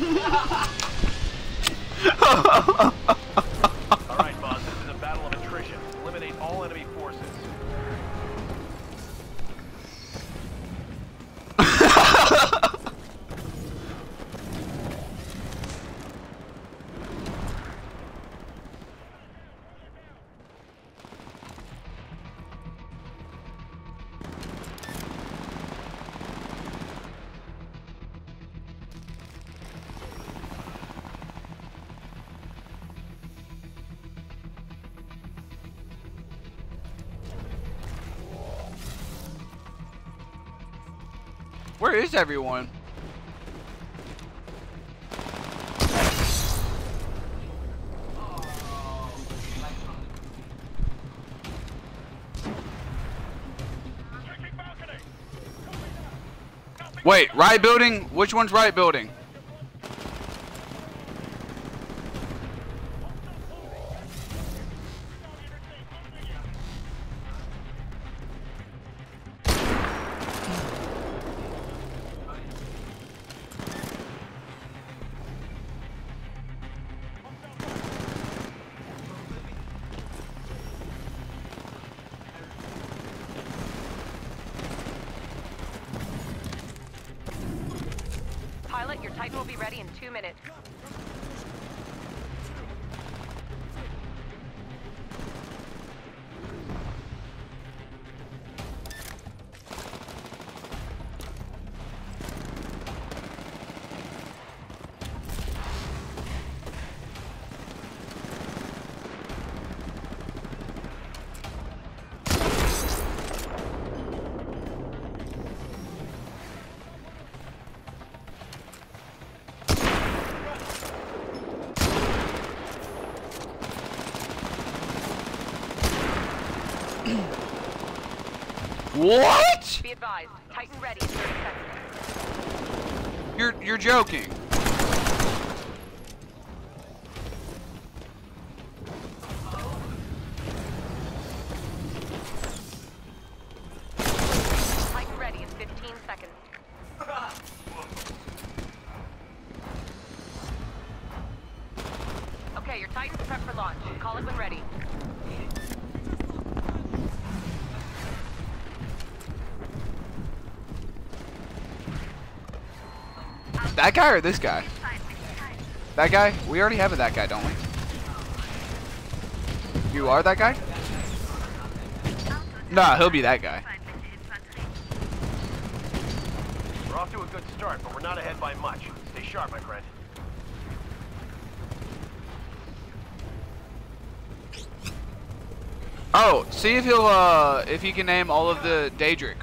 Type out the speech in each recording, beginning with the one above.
Alright, Where is everyone? Wait, right building? Which one's right building? Titan will be ready in two minutes. What? Be advised, Titan ready in 30 seconds. You're you're joking. Titan ready in 15 seconds. Okay, your Titan's prep for launch. Call it when ready. That guy or this guy? That guy? We already have a that guy, don't we? You are that guy? Nah, he'll be that guy. We're off to a good start, but we're not ahead by much. Stay sharp, my friend. Oh, see if he'll uh if he can name all of the Daedric.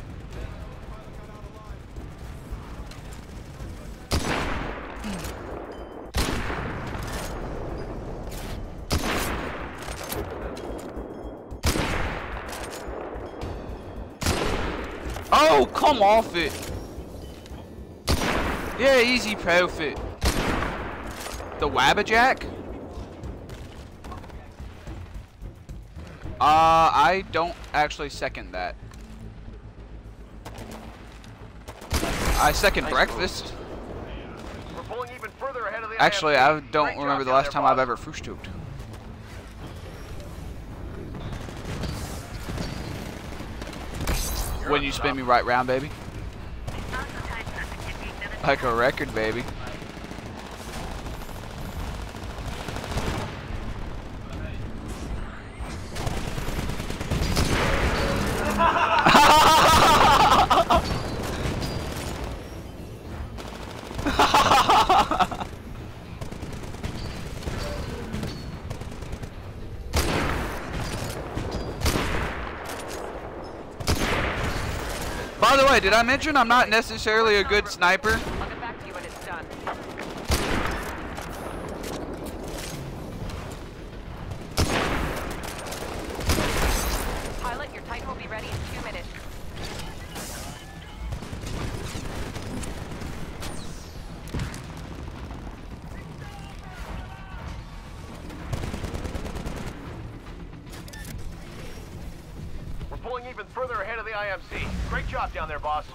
Oh, come off it. Yeah, easy profit. The Wabbajack? Uh, I don't actually second that. I second Nice breakfast. We're pulling even further ahead of the Actually, I don't remember the last time. I've ever frühstückt. When you spin me right round, baby. Like a record, baby. By the way, did I mention I'm not necessarily a good sniper? IMC. Great job down there, boss.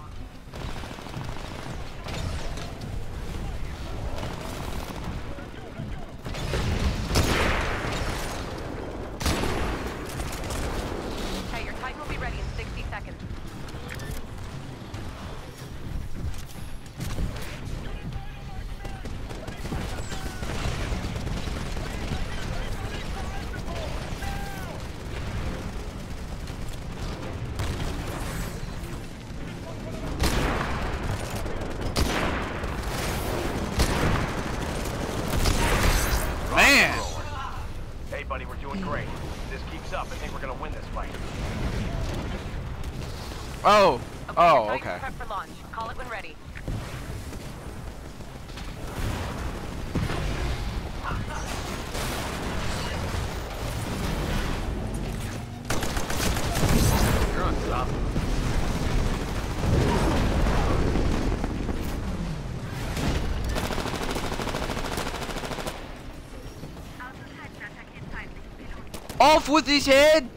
Win this fight. Oh. Oh, okay. Prep for launch. Call it when ready. You're unstoppable. Off with his head!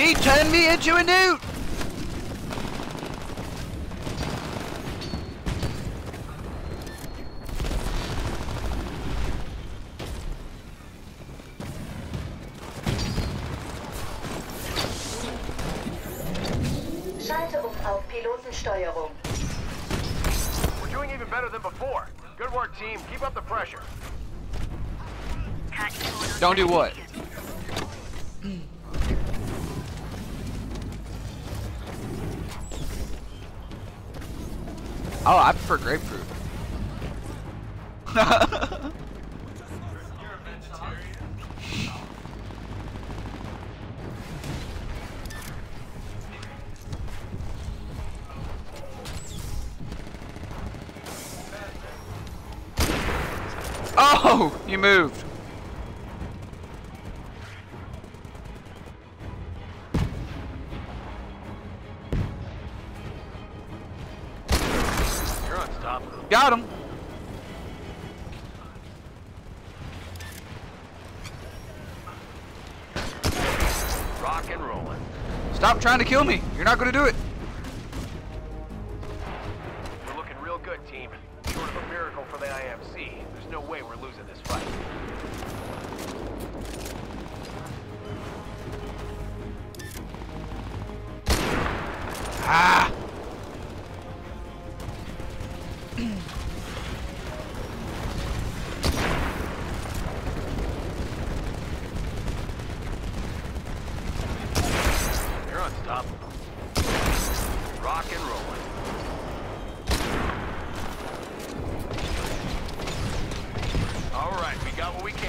He turned me into a newt! Schalte um auf Pilotensteuerung. We're doing even better than before. Good work, team. Keep up the pressure. Don't do what? Oh, I prefer grapefruit. oh, you moved. Got him. Rock and rolling. Stop trying to kill me. You're not gonna do it. We're looking real good, team. Short of a miracle for the IMC, there's no way we're losing this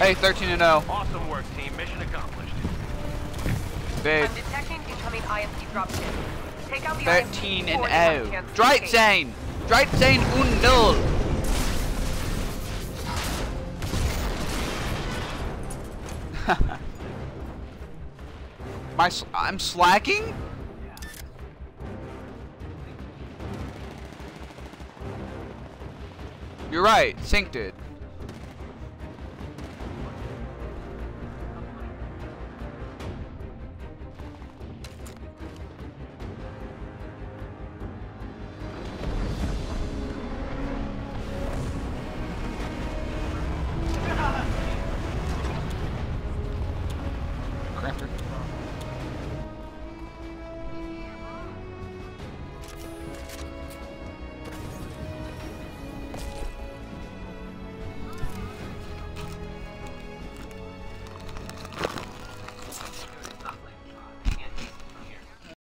Hey, 13 and oh. 0. Awesome work, team. Mission accomplished. Babe, I'm detecting incoming IMC dropship. Take out the 13 IMC and oh. before it has a 0. chance to Dright escape. sein. Dright sein und null. My, sl- I'm slacking? You're right, Sync did.